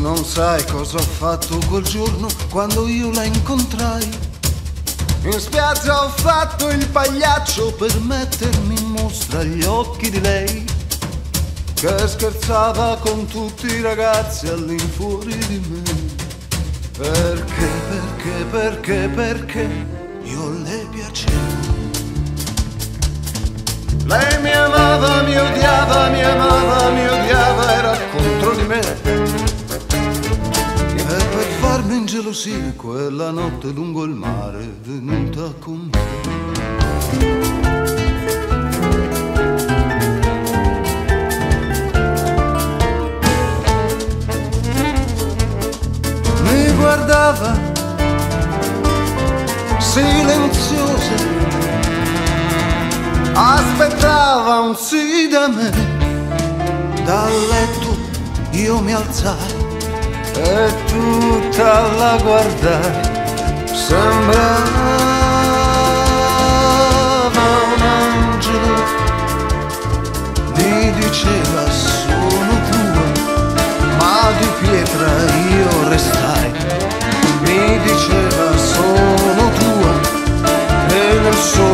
Non sai cosa ho fatto quel giorno quando io la incontrai. In spiaggia ho fatto il pagliaccio per mettermi in mostra agli occhi di lei che scherzava con tutti i ragazzi all'infuori di me. Perché, perché, perché, perché io le piacevo. Lei mi ingelosire quella notte lungo il mare venuta con me. Mi guardava silenziosa aspettava un sì da me. Dal letto io mi alzai e tutta la guardai sembrava un angelo mi diceva sono tua ma di pietra io restai. Mi diceva sono tua e nel sole